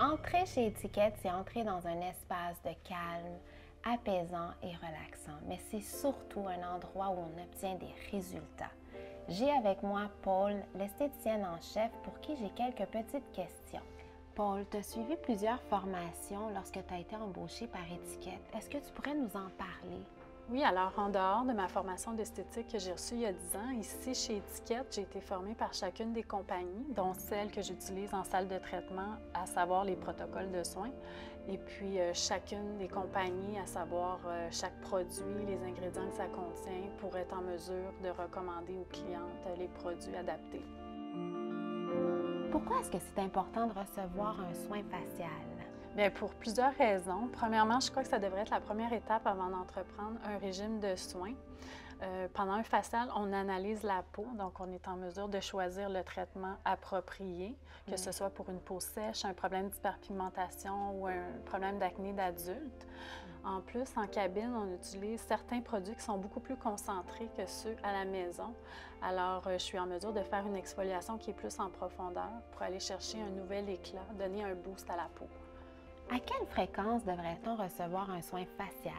Entrer chez Étiquette, c'est entrer dans un espace de calme, apaisant et relaxant, mais c'est surtout un endroit où on obtient des résultats. J'ai avec moi Paul, l'esthéticienne en chef, pour qui j'ai quelques petites questions. Paul, tu as suivi plusieurs formations lorsque tu as été embauché par Étiquette. Est-ce que tu pourrais nous en parler? Oui, alors en dehors de ma formation d'esthétique que j'ai reçue il y a 10 ans, ici chez Étiquette, j'ai été formée par chacune des compagnies, dont celle que j'utilise en salle de traitement, à savoir les protocoles de soins. Et puis euh, chacune des compagnies, à savoir euh, chaque produit, les ingrédients que ça contient, pour être en mesure de recommander aux clientes les produits adaptés. Pourquoi est-ce que c'est important de recevoir un soin facial? Bien, pour plusieurs raisons. Premièrement, je crois que ça devrait être la première étape avant d'entreprendre un régime de soins. Euh, pendant un facial, on analyse la peau, donc on est en mesure de choisir le traitement approprié, que ce soit pour une peau sèche, un problème d'hyperpigmentation ou un problème d'acné d'adulte. En plus, en cabine, on utilise certains produits qui sont beaucoup plus concentrés que ceux à la maison. Alors, euh, je suis en mesure de faire une exfoliation qui est plus en profondeur pour aller chercher un nouvel éclat, donner un boost à la peau. À quelle fréquence devrait-on recevoir un soin facial?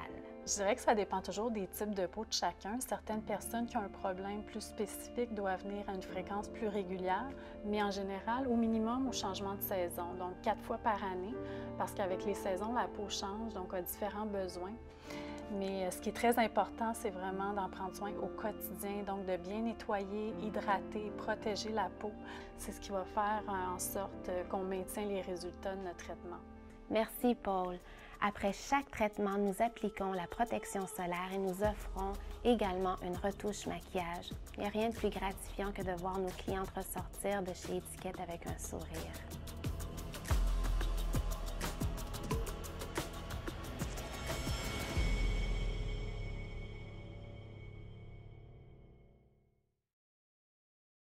Je dirais que ça dépend toujours des types de peau de chacun. Certaines personnes qui ont un problème plus spécifique doivent venir à une fréquence plus régulière, mais en général, au minimum au changement de saison, donc quatre fois par année, parce qu'avec les saisons, la peau change, donc a différents besoins. Mais euh, ce qui est très important, c'est vraiment d'en prendre soin au quotidien, donc de bien nettoyer, hydrater, protéger la peau. C'est ce qui va faire en sorte euh, qu'on maintient les résultats de notre traitement. Merci, Paul. Après chaque traitement, nous appliquons la protection solaire et nous offrons également une retouche maquillage. Il n'y a rien de plus gratifiant que de voir nos clientes ressortir de chez Étiquette avec un sourire.